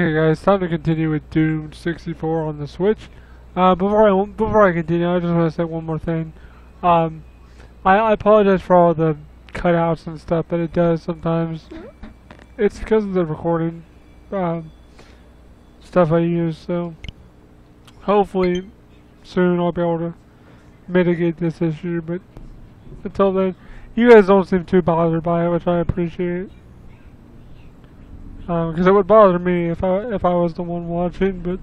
Okay guys, time to continue with Doom 64 on the Switch. Uh, before I before I continue, I just want to say one more thing. Um, I, I apologize for all the cutouts and stuff that it does sometimes. It's because of the recording um, stuff I use, so hopefully soon I'll be able to mitigate this issue, but until then, you guys don't seem too bothered by it, which I appreciate. Because um, it would bother me if I if I was the one watching, but.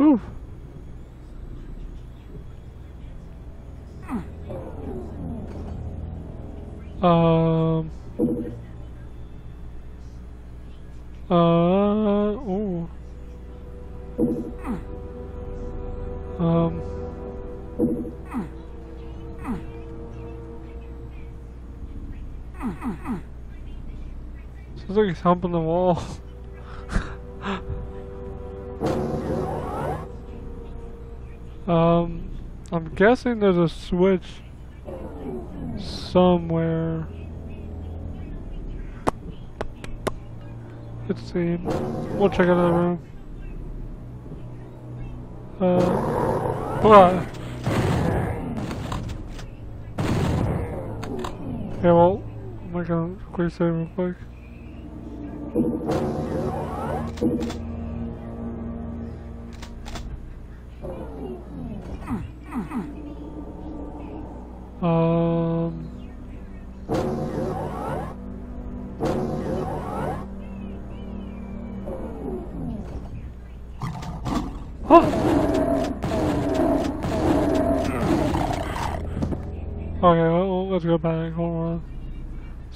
Oof. Um. Uh. Oh. Um. Sounds like he's humping the wall. um, I'm guessing there's a switch somewhere. Let's see. We'll check out the room. Uh, what? Yeah, well, I'm gonna quick save real quick.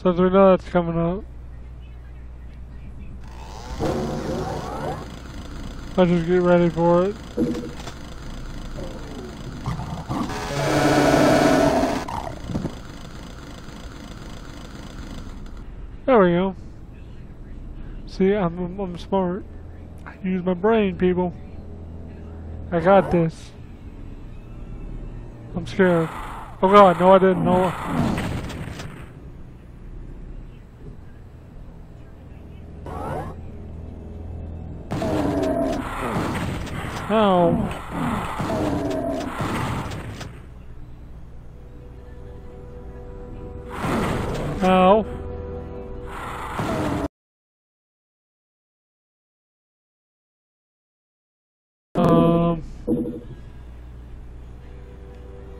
Since we know that's coming up. Let's just get ready for it. There we go. See, I'm, I'm, smart. I use my brain, people. I got this. I'm scared. Oh god, no I didn't know.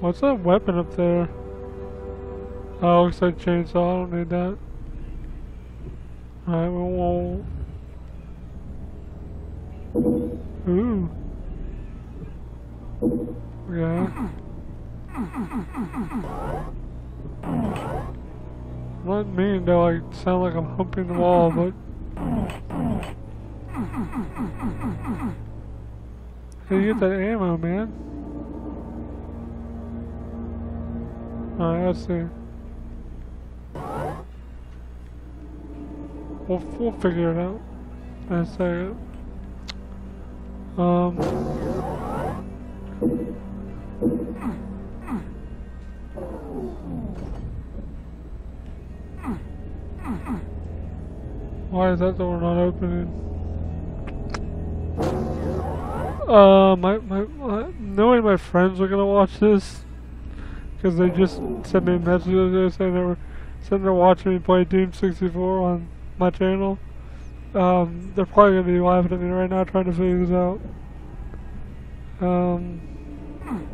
What's that weapon up there? Oh, looks like chainsaw. I don't need that. Alright, we won't. Ooh. Yeah. Not mean to like sound like I'm humping the wall, but Hey, you get that ammo, man. Alright, let's see. We'll, we'll figure it out in a second. Um. Why is that door not opening? Uh, my, my, uh, knowing my friends are gonna watch this, because they just sent me a messages saying they were, sitting they're watching me play Doom 64 on my channel. Um, they're probably gonna be laughing at me right now trying to figure this out. Um,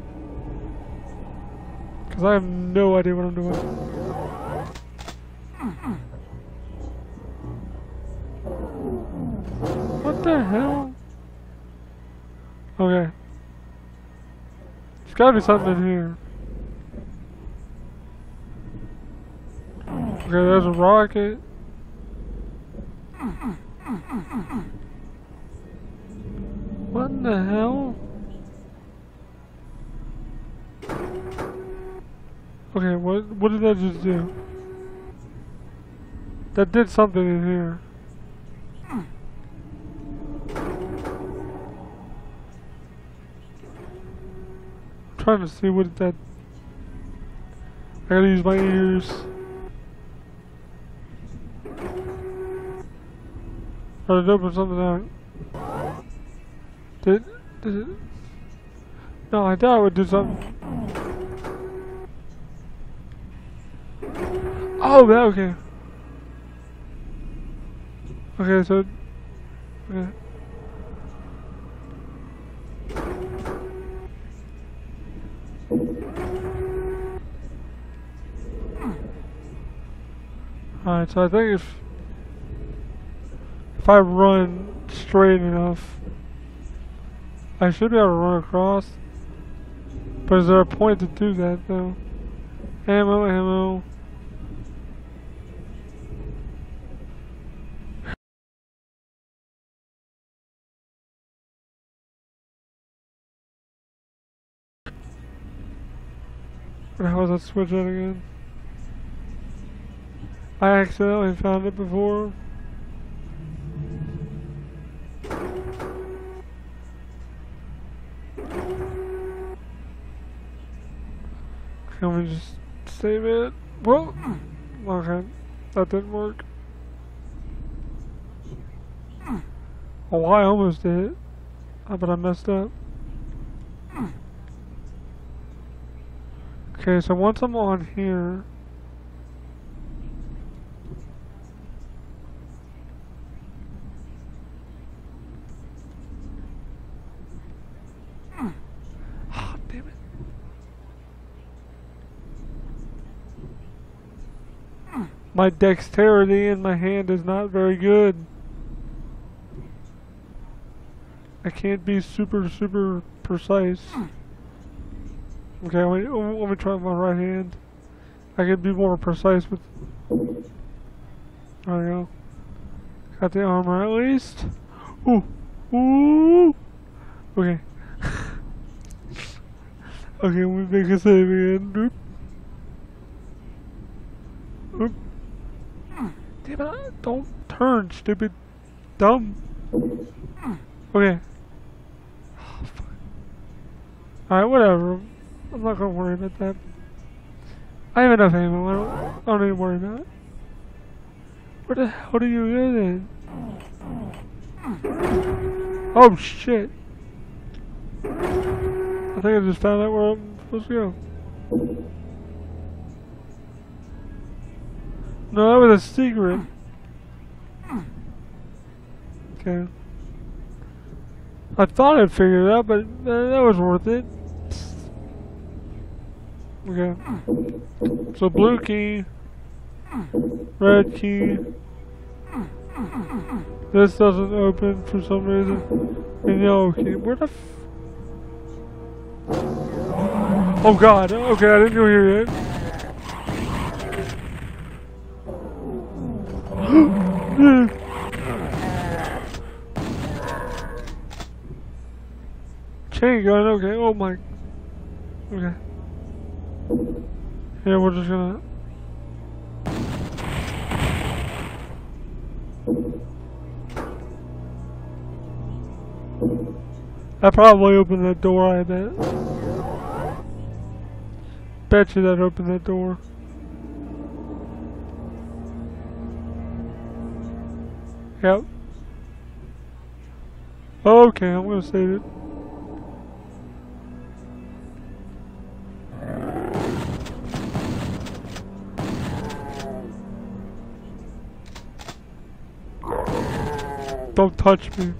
because I have no idea what I'm doing. What the hell? Okay. There's gotta be something in here. Okay, there's a rocket. What in the hell? Okay, what what did that just do? That did something in here. I'm trying to see what that... I gotta use my ears. Oh, it opened something out. Did, did it? No, I thought it would do something. Oh, that, okay. Okay, so... Okay. Alright, so I think if... If I run straight enough, I should be able to run across. But is there a point to do that, though? Ammo, ammo... How was that switch at again? I accidentally found it before. Can we just save it? Well, okay, that didn't work. Oh, I almost did. Oh, but I messed up. Okay, so once I'm on here, Oh, damn it. My dexterity in my hand is not very good. I can't be super, super precise. Okay, let me, let me try my right hand. I can be more precise with... There we go. Got the armor at least. Ooh! Ooh! Okay. okay, we make a save again. Damn it, don't turn, stupid. Dumb. Okay. Alright, whatever. I'm not gonna worry about that. I have enough ammo, I don't, I don't need to worry about it. Where the hell do you go then? Oh shit! I think I just found out where I'm supposed to go. No, that was a secret. Okay. I thought I'd figure it out, but that was worth it. Okay. So blue key, red key. This doesn't open for some reason. And yellow key. Where the Oh god, okay, I didn't go here yet. Hmm. Chain gun, okay, oh my. Okay. Yeah, we're just gonna... I probably opened that door, I bet. Bet you that opened that door. Yep. Okay, I'm gonna save it. Don't touch me.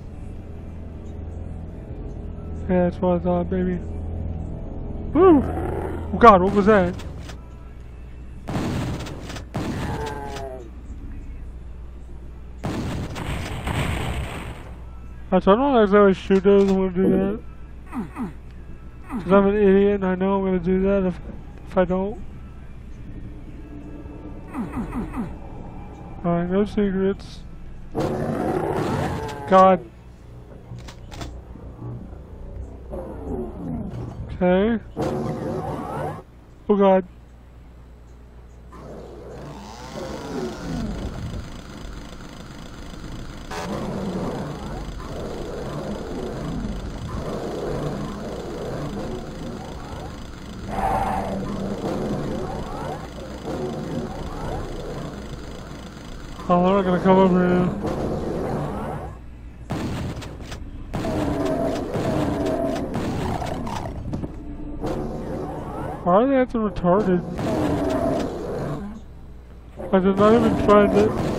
Yeah, that's what I thought, baby. Woo! Oh god, what was that? I don't know exactly shoot those, I'm gonna do that. Cause I'm an idiot and I know I'm gonna do that if, if I don't. Alright, no secrets. God. Okay. Oh God. Oh, they're not gonna come over here. Acting retarded? I did not even find it.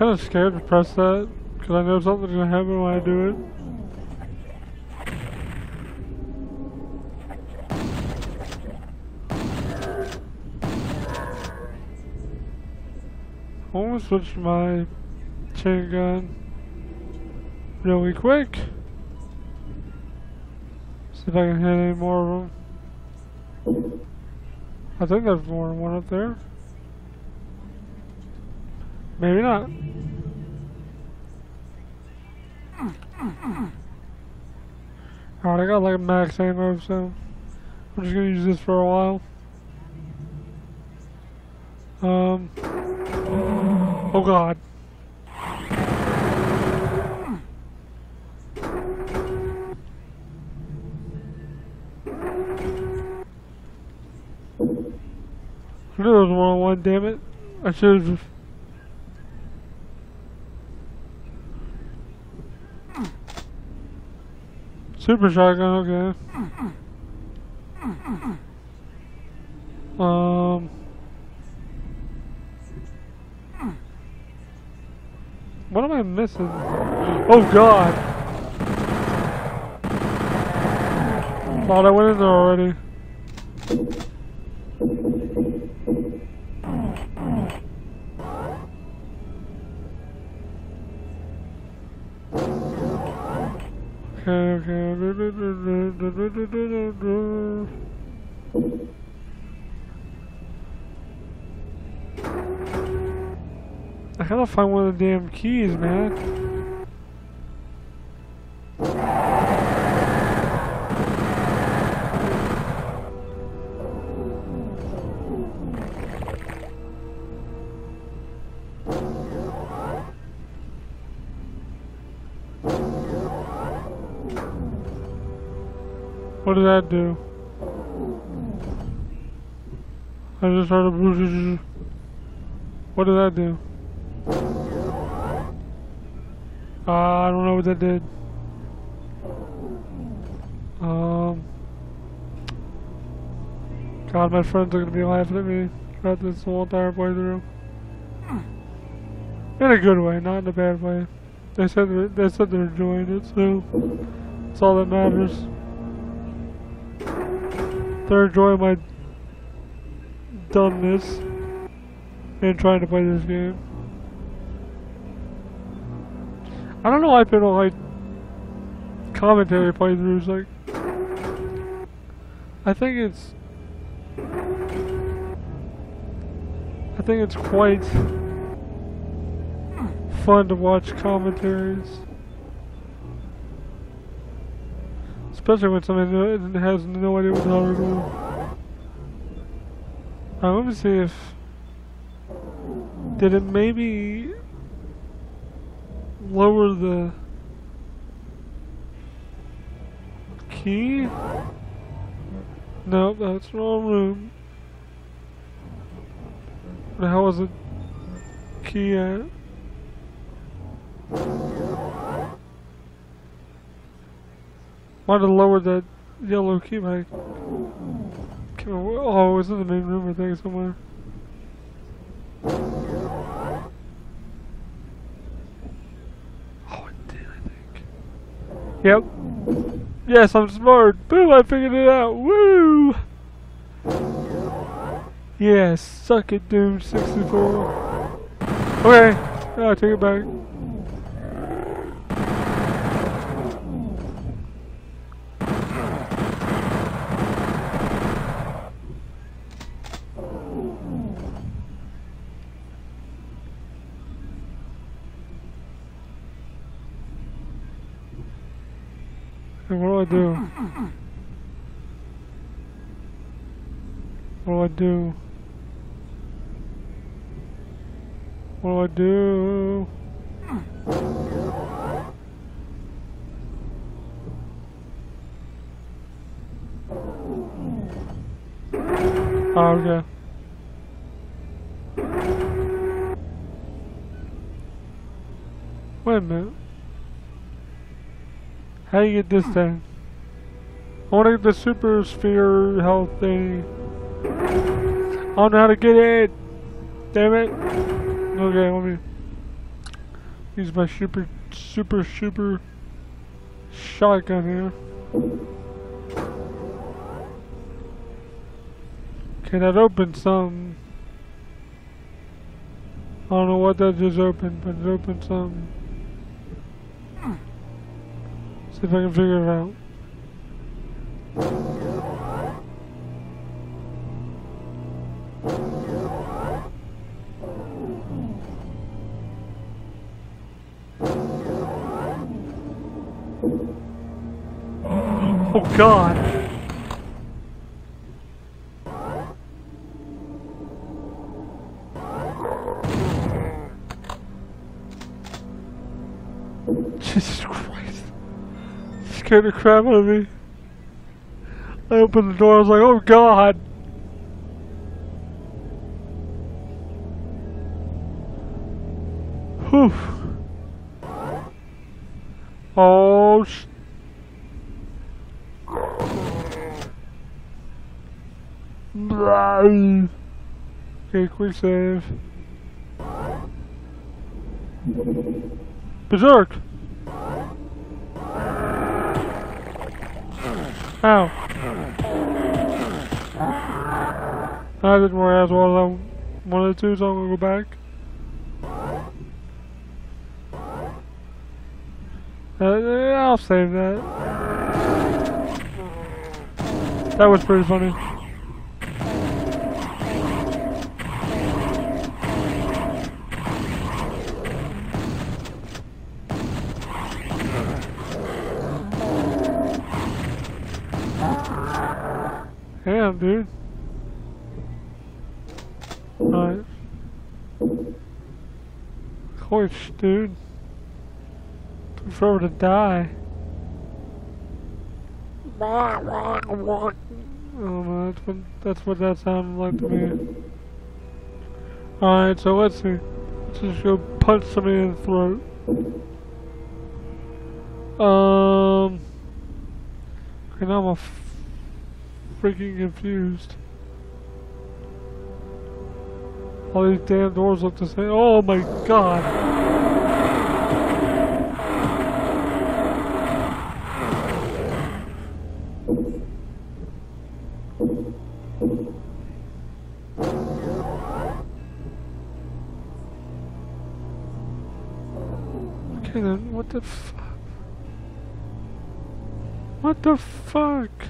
Kind of scared to press that because I know something's gonna happen when I do it. I want to switch my chain gun really quick. See if I can hit any more of them. I think there's more than one up there. Maybe not. Alright, I got like a max ammo, so I'm just gonna use this for a while. Um. Oh god. I knew there was one on one, damn it. I should have Super shotgun, okay. Um. What am I missing? Oh god! Thought I went in there already. Find one of the damn keys, man. What did that do? I just heard a What did that do? What that did. Um. God, my friends are gonna be laughing at me throughout this whole entire playthrough. In a good way, not in a bad way. They said they said they're enjoying it, so that's all that matters they're enjoying my dumbness and trying to play this game. I don't know why people like commentary playthroughs. Like, I think it's, I think it's quite fun to watch commentaries. Especially when somebody has no idea what the hell they're doing. Uh, let me see if... Did it maybe... Lower the... Key? No, that's wrong room. Hell was the key at? Might have lowered that yellow key back. Oh, it was in the main room, I think, somewhere. Oh, it did, I think. Yep. Yes, I'm smart. Boom, I figured it out. Woo! Yeah, suck it, Doom 64. Okay, I'll take it back. What do I do? What do I do? What do I do? Oh, okay. Wait a minute. How do you get this thing? I want to get the super sphere health thing. I don't know how to get it. Damn it. Okay, let me use my super, super, super shotgun here. Okay, that opened something. I don't know what that just opened, but it opened something. See if I can figure it out. Oh god! Scared the crap out of me. I opened the door, I was like, oh god! Whew. Oh sh- Okay, quick save. Berserk! Ow. I didn't worry as well as I wanted to, so I'm gonna go back. Uh, I'll save that. That was pretty funny. Damn, dude. Alright. Hoist, dude. Took forever to die. I don't that's what, that's what that sounded like to me. Alright, so let's see. Let's just go punch somebody in the throat. Um. Okay, now I'm a freaking confused. All these damn doors look the same. Oh my god! Okay then, what the fuck? What the fuck?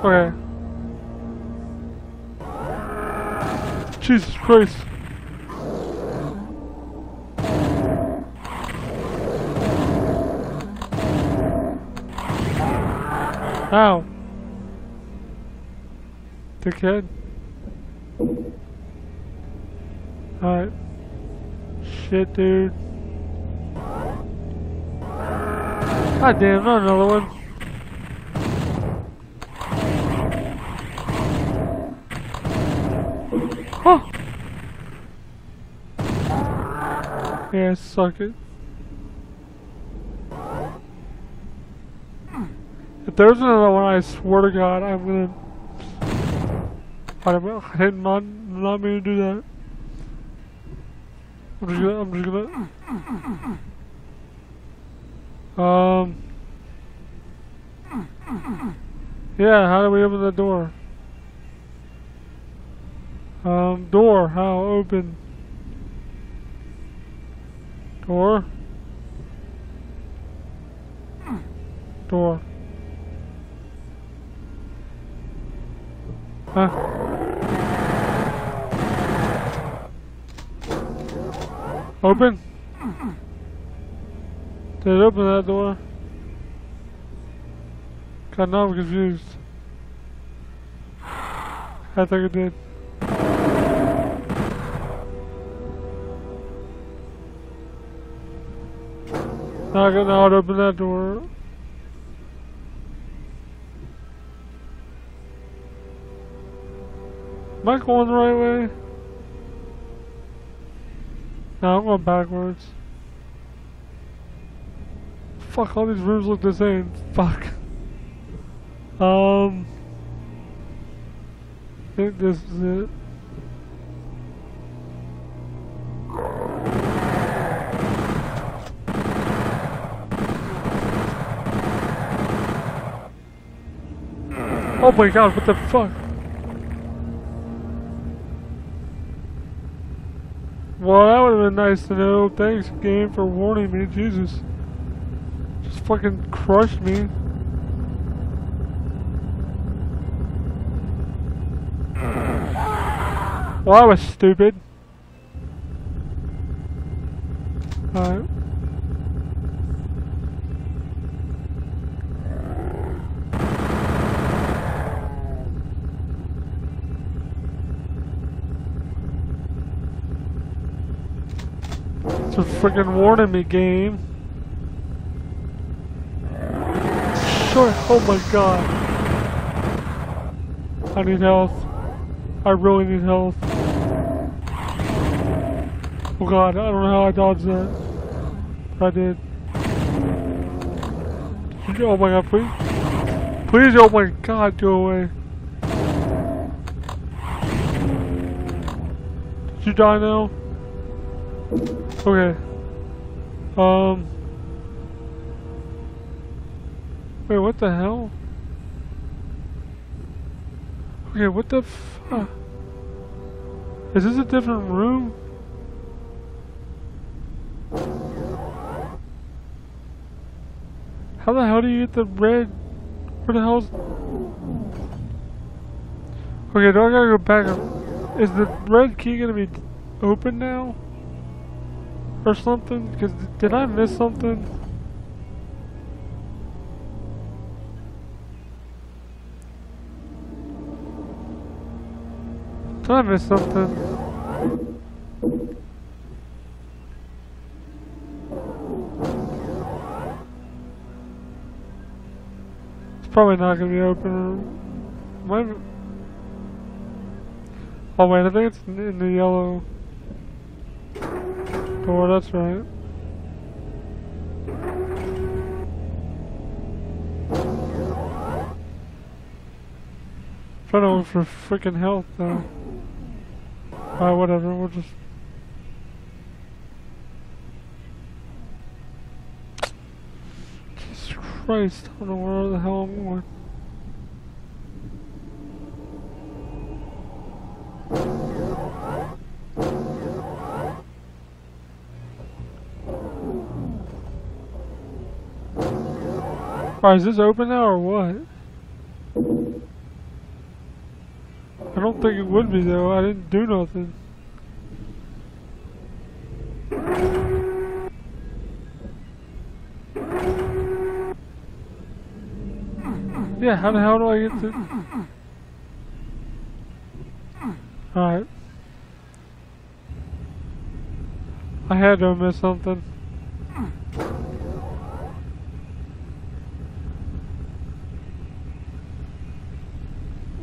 Okay. Jesus Christ. Ow. Dickhead. Alright. Shit, dude. God damn, not another one. Yeah, suck it. If there's another one, I swear to God, I'm gonna. I did not not mean to do that. I'm just gonna. I'm just gonna. Um. Yeah, how do we open the door? Um, door, how open? Door? Door. Huh? Open? Did it open that door? God, now I'm confused. I think it did. Now I got now open that door. Am I going the right way? No, I'm going backwards. Fuck, all these rooms look the same. Fuck. Um... I think this is it. Oh my god, what the fuck? Well, that would have been nice to know. Thanks, game, for warning me. Jesus. Just fucking crushed me. Well, that was stupid. Alright. It's a freaking warning me game. Sure. Oh my god. I need health. I really need health. Oh god, I don't know how I dodged that. I did. Oh my god, please. Please, oh my god, go away. Did you die now? Okay. Um. Wait, what the hell? Okay, what the? Is this a different room? How the hell do you get the red? Where the hell's... Okay, do I gotta go back? Is the red key gonna be open now? Or something? Because did I miss something? Did I miss something? It's probably not gonna be open. Might. Oh wait, I think it's in the yellow door. That's right. Trying to look for freaking health though. Alright, whatever. We'll just. Jesus Christ! I don't know where the hell I'm going. Alright, is this open now or what? I don't think it would be though, I didn't do nothing. Yeah, how the hell do I get to... Alright. I had to miss something.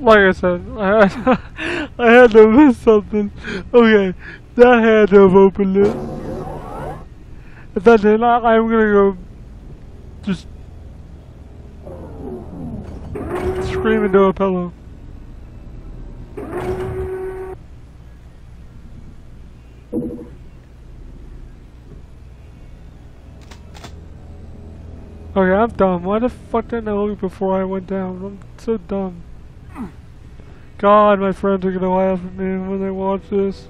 Like I said, I had, I had to miss something. Okay, that had to have opened it. If that did not, I'm gonna go just scream into a pillow. Okay, I'm dumb. Why the fuck didn't I look before I went down? I'm so dumb. God, my friends are gonna laugh at me when they watch this.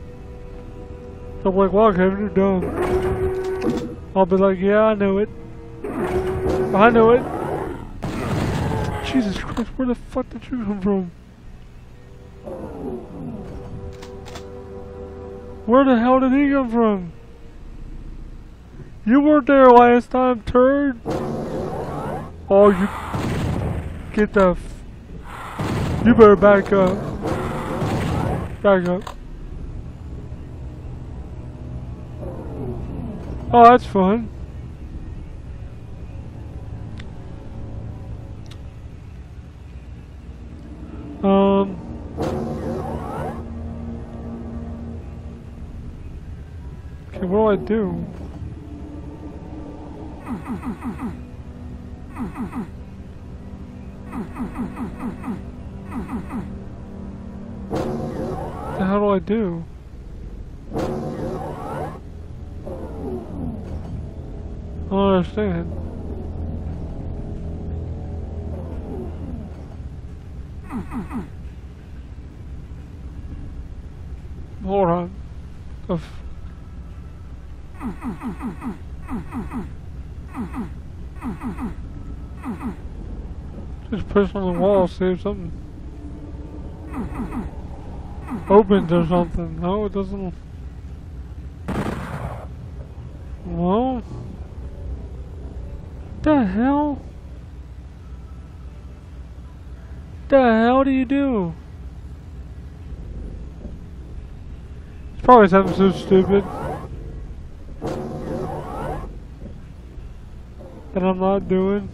I'm like, wow, Kevin, you're dumb. I'll be like, yeah, I know it. I know it. Jesus Christ, where the fuck did you come from? Where the hell did he come from? You weren't there last time, turd. Oh, you get the. You better back up. Back up. Oh, that's fun. Um. Okay, what do I do? I do? Oh, I don't understand. Hold on. Just push on the wall, see if something opens or something. No, it doesn't. Well, the hell? The hell do you do? It's probably something so stupid. That I'm not doing.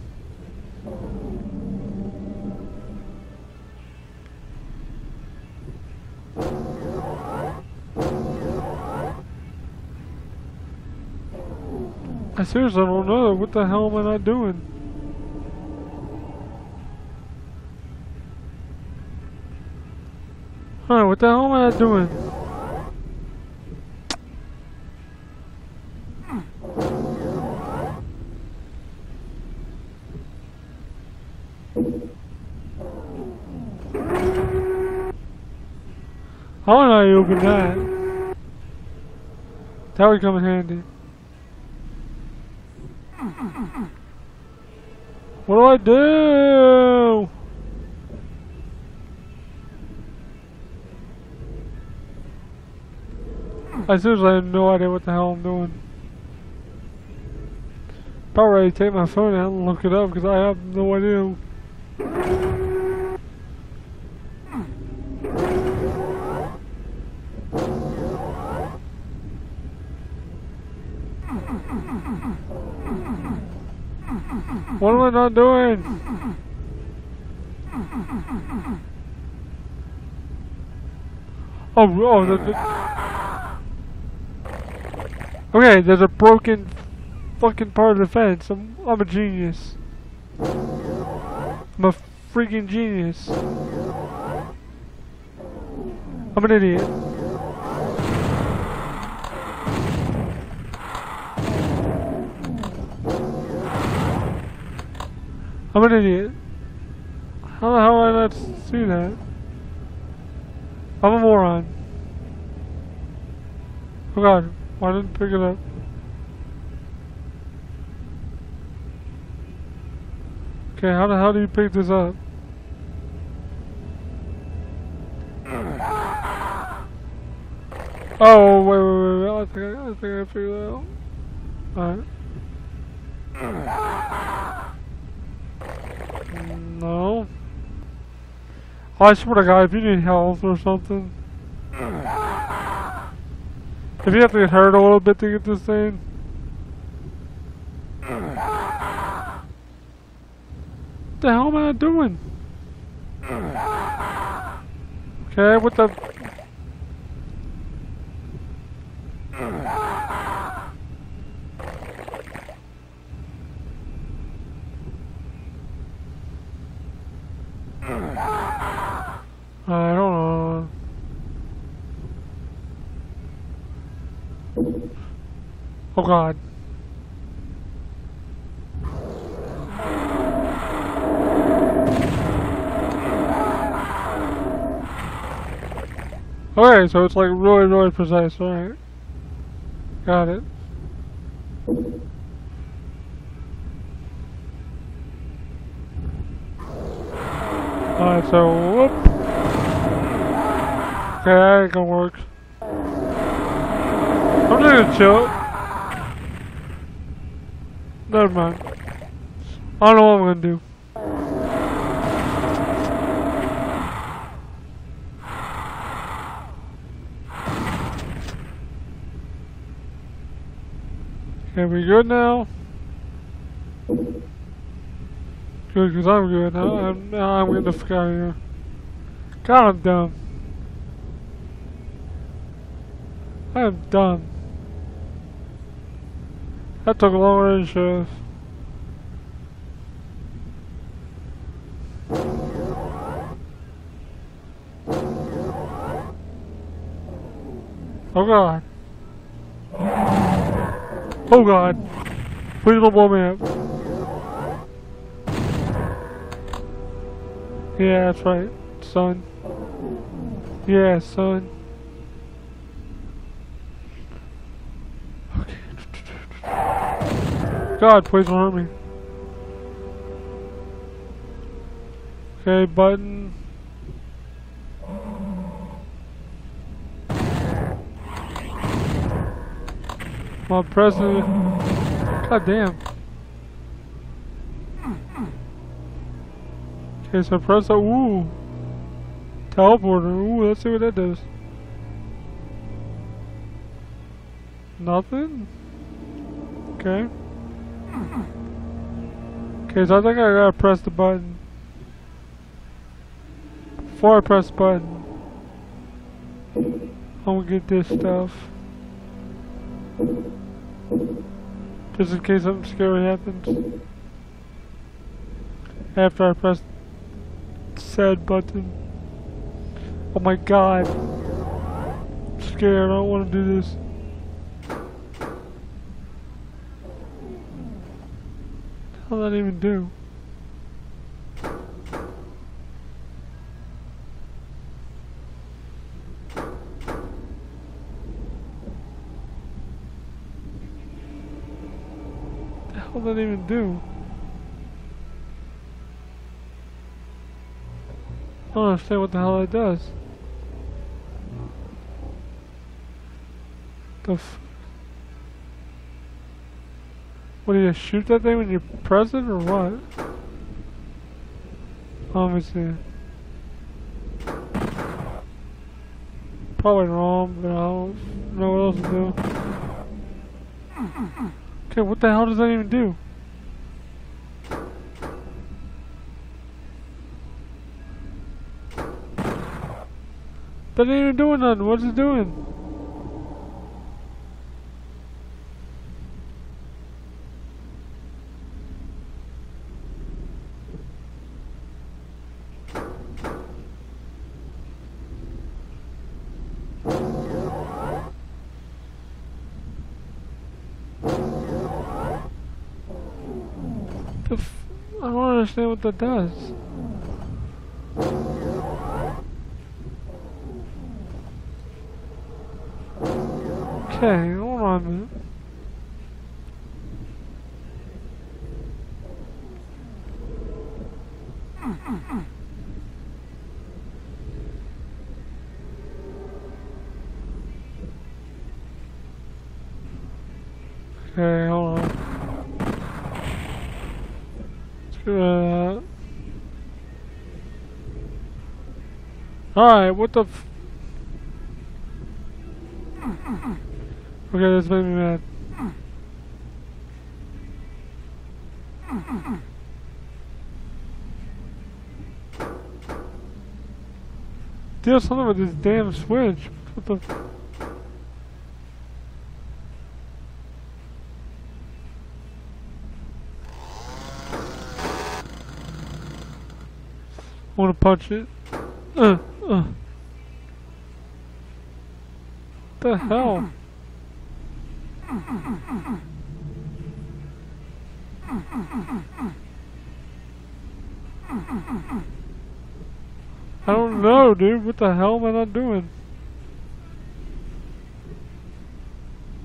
I don't know. What the hell am I not doing? Huh, what the hell am I not doing? How know how open that. That would come in handy. What do I do? I seriously have no idea what the hell I'm doing. To take my phone out and look it up because I have no idea. What am I doing? Oh, oh, the, the Okay, there's a broken fucking part of the fence. I'm, I'm a genius. I'm a freaking genius. I'm an idiot. I'm an idiot. How the hell did I not see that? I'm a moron. Oh god, why didn't pick it up? Okay, how the hell do you pick this up? Oh, wait, wait, wait, I think I, I think I figured it out. Alright. No. I swear to God, if you need health or something. If you have to get hurt a little bit to get this thing. What the hell am I doing? Okay, what the... Oh god. Okay, so it's like really, really precise, alright. Got it. Alright, so, whoop. Okay, that ain't gonna work. I'm just gonna chill. Never mind. I don't know what I'm gonna do. Okay, we good now? Good, because I'm good. Now I'm, now I'm getting the fuck out of here. God, I'm dumb. I am done. That took longer than it should. Oh god. Oh god. Please don't blow me up. Yeah, that's right, son. Yeah, son. Okay. God, please don't hurt me. Okay, button. My president. God damn. Okay, so press that. Ooh. Teleporter. Ooh, let's see what that does. Nothing? Okay. Okay, so I think I gotta press the button. Before I press the button, I'm gonna get this stuff. Just in case something scary happens. After I press said button. Oh my god. I'm scared, I don't want to do this. What does that even do? What does that even do? I don't understand what the hell it does. The f what do you shoot that thing when you press it or what? See. Probably wrong, but I don't know what else to do. Okay, what the hell does that even do? That ain't even doing nothing. What's it doing? The f I don't understand what that does. Okay, hold on a minute. Okay, Alright, what the f- Okay, this made me mad. Do something with this damn switch. What the? I wanna punch it. Uh, The hell? I don't know, dude. What the hell am I not doing?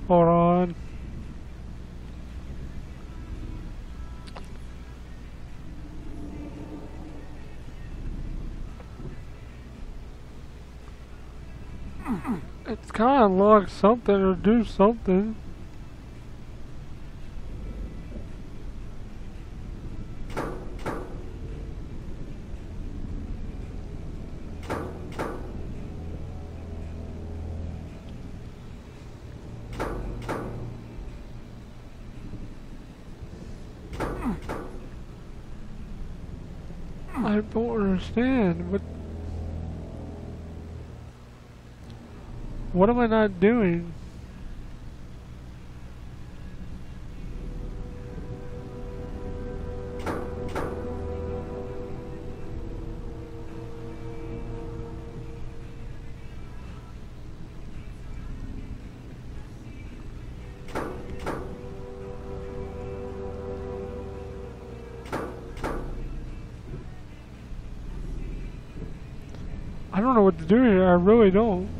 Hold on. Of like something or do something. I don't understand. What? What am I not doing? I don't know what to do here. I really don't.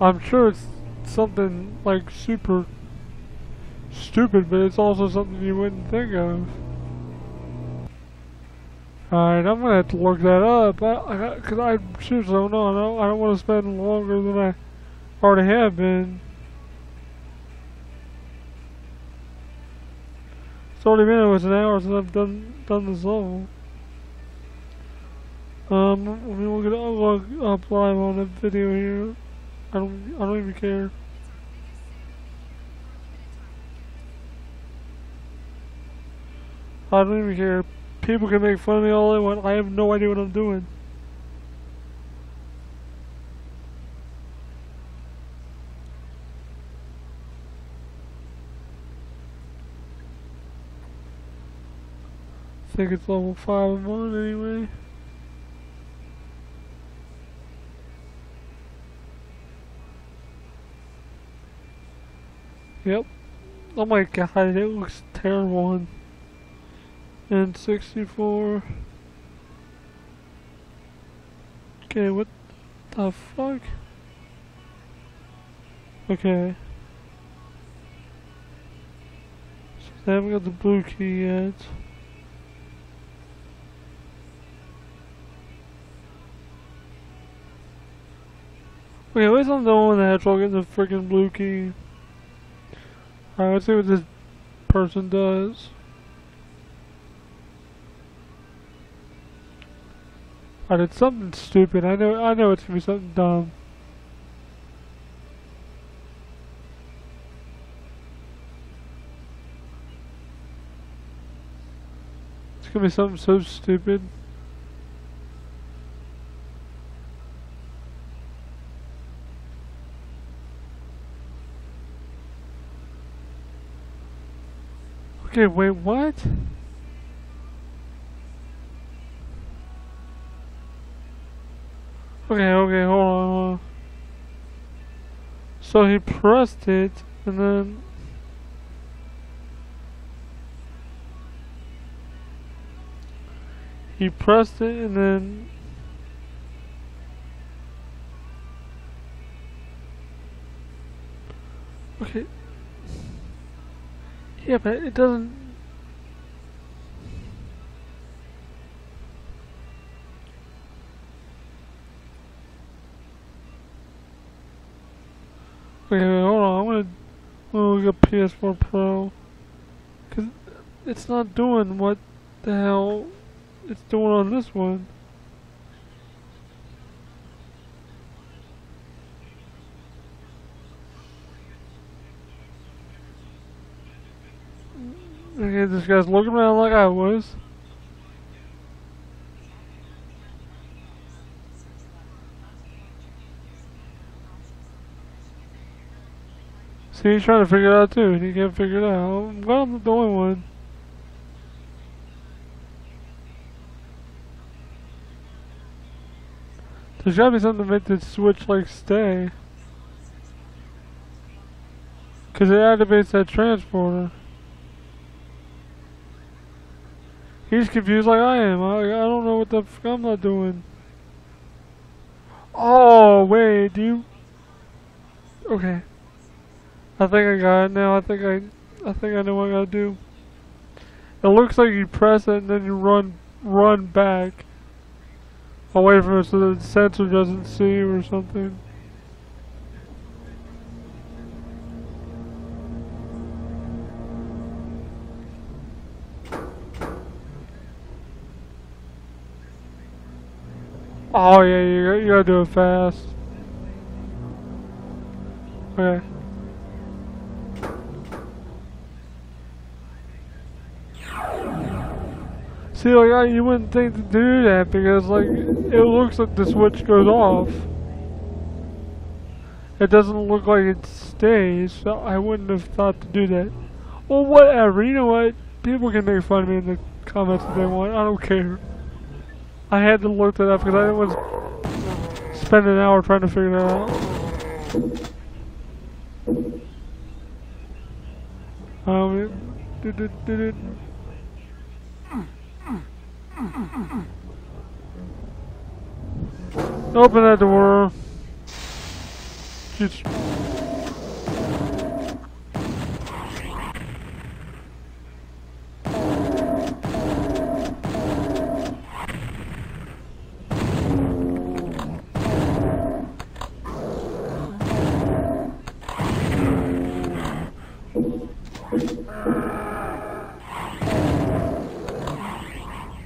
I'm sure it's something like super stupid, but it's also something you wouldn't think of. Alright, I'm gonna have to look that up, because I, I, I seriously don't know, I don't, I don't want to spend longer than I already have been. It's already been almost an hour since I've done, done this level. Um, I mean, we're gonna look up live on the video here. I don't, I don't even care. I don't even care. People can make fun of me all they want. I have no idea what I'm doing. I think it's level 5 and 1 anyway. Yep. Oh my god, it looks terrible and 64. Okay, what the fuck? Okay. So they haven't got the blue key yet. Okay, at least I'm the one that trouble getting the freaking blue key. Alright, let's see what this person does. I did something stupid. I know I know it's gonna be something dumb. It's gonna be something so stupid. Okay, wait, what? Okay, okay, hold on, hold on. So he pressed it, and then... He pressed it, and then... Okay. Yeah, but it doesn't... Okay, hold on, I'm gonna, I'm PS4 Pro. Cause it's not doing what the hell it's doing on this one. This guy's looking around like I was. See, he's trying to figure it out too, and he can't figure it out. I'm glad I'm the only one. There's gotta be something to make this switch, like, stay. Cause it activates that transporter. He's confused like I am. I, I don't know what the I'm not doing. Oh, wait, do you... Okay. I think I got it now. I think I, I think I know what I gotta do. It looks like you press it and then you run, run back away from it so the sensor doesn't see you or something. Oh yeah, you, you gotta do it fast. Okay. See, like, I, you wouldn't think to do that because, like, it looks like the switch goes off. It doesn't look like it stays, so I wouldn't have thought to do that. Well, whatever, you know what? People can make fun of me in the comments if they want, I don't care. I had to look that up because I to spend an hour trying to figure that out. Um, do, do, do. Open that door. Just.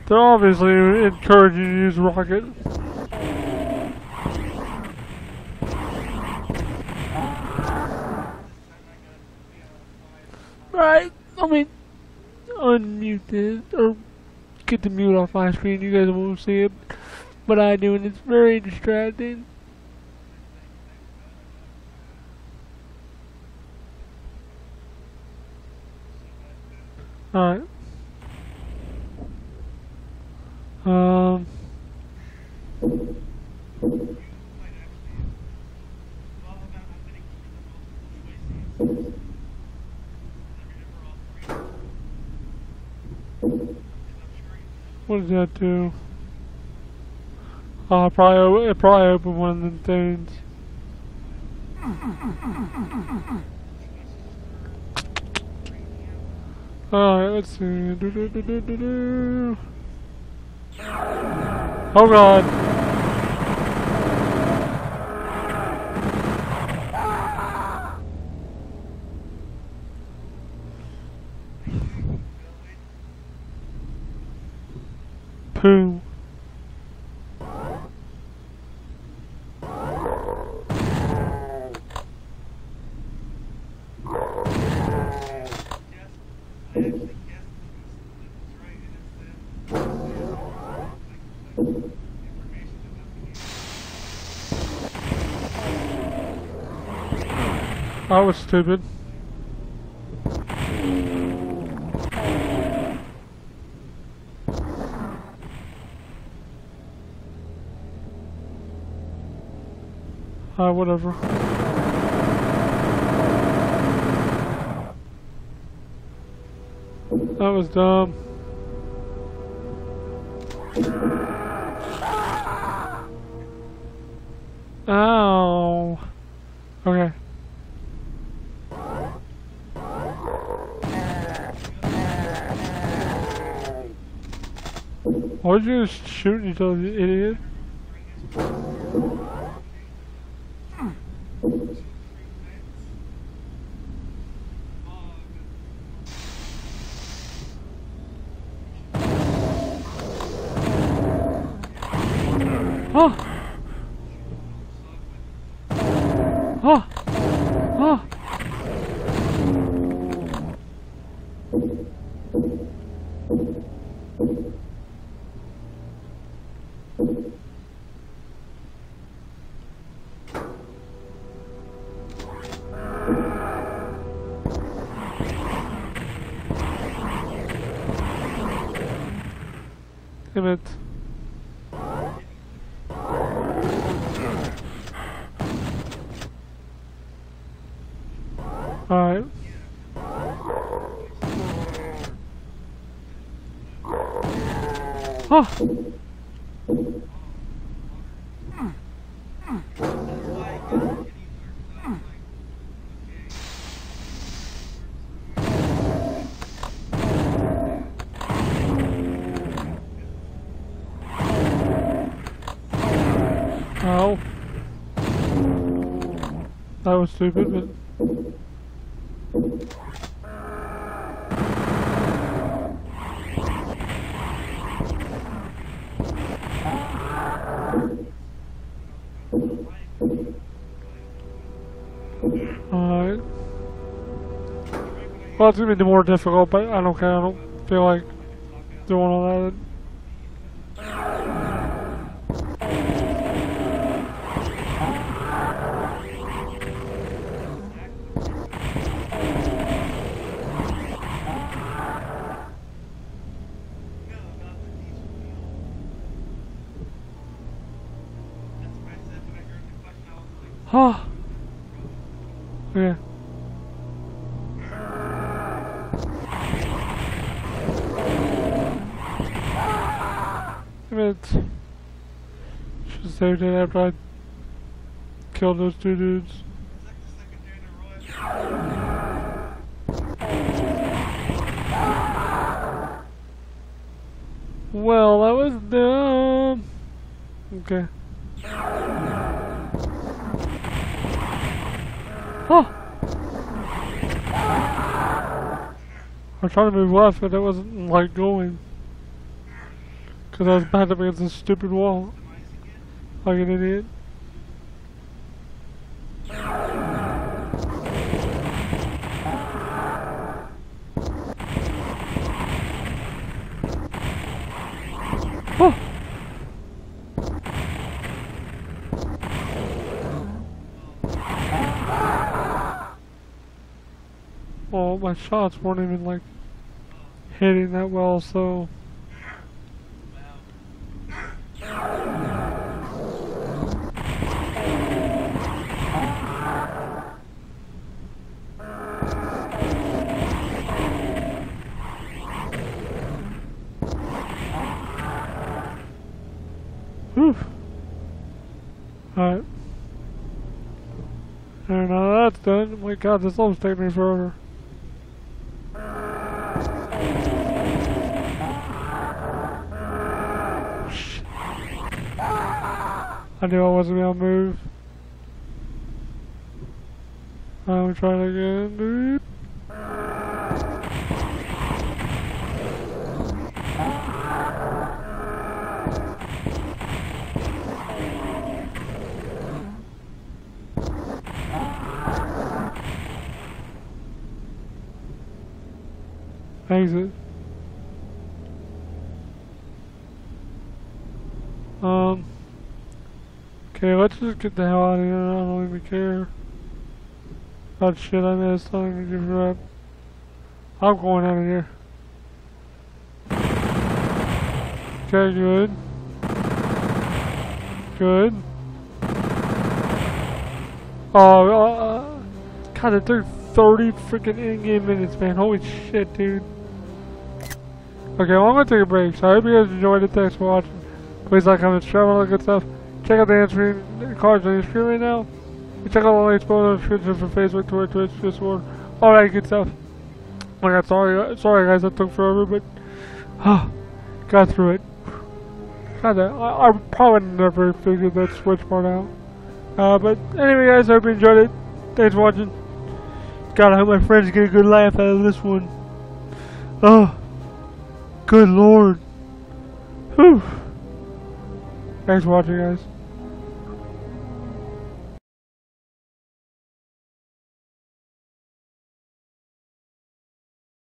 They're obviously encouraging you to use rocket. Right, I mean, unmute this, or get the mute off my screen, you guys won't see it, but I do, and it's very distracting. Alright. Um. What does that do? It uh, probably it probably opened one of them things. Alright, let's see. Do, do, do. Oh god. I was stupid. Uh, whatever. That was dumb. Why would you just shoot you idiot? Alright. Oh! That was stupid, but... Well, it's gonna be more difficult, but I don't care. I don't feel like doing all that. After I killed those two dudes. Well, that was dumb. Okay. Oh! I tried to move left, but it wasn't like going. Because I was backed up against this stupid wall. An idiot. Oh! Well, my shots weren't even like hitting that well, so. Whew. Alright. And now that's done. My god, this level's taking me forever. I knew I wasn't gonna move. I'm trying again, dude. Um. Okay, let's just get the hell out of here. I don't even care. Oh shit, I missed. I don't even give crap. I'm going out of here. Okay, good. Good. Oh, uh, God, it took 30 freaking in-game minutes, man. Holy shit, dude. Okay, well, I'm gonna take a break. So I hope you guys enjoyed it. Thanks for watching. Please like, comment, share, all that good stuff. Check out the answering cards on your screen right now. And check out all the links below the description for Facebook, Twitter, Twitch, Discord, all that good stuff. Oh my god, sorry, sorry guys, that took forever, but oh, got through it. God, I, I probably never figured that switch part out. Uh, but anyway, guys, I hope you enjoyed it. Thanks for watching. God, I hope my friends get a good laugh out of this one. Oh, good lord. Whew. Thanks for watching, guys.